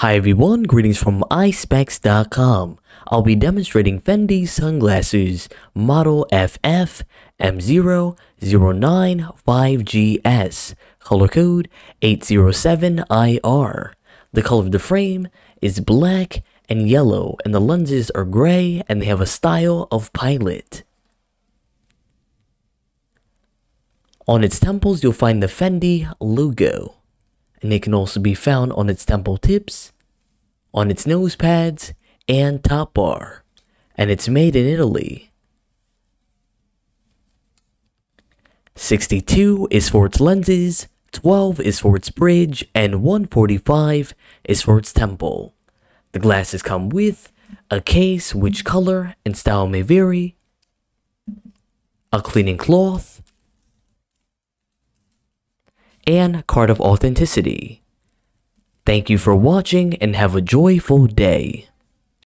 Hi everyone, greetings from Eyespecs.com. I'll be demonstrating Fendi sunglasses model FF M0095GS, color code 807IR. The color of the frame is black and yellow, and the lenses are gray and they have a style of pilot. On its temples, you'll find the Fendi logo and it can also be found on its temple tips, on its nose pads, and top bar, and it's made in Italy. 62 is for its lenses, 12 is for its bridge, and 145 is for its temple. The glasses come with a case which color and style may vary, a cleaning cloth, and card of authenticity. Thank you for watching and have a joyful day.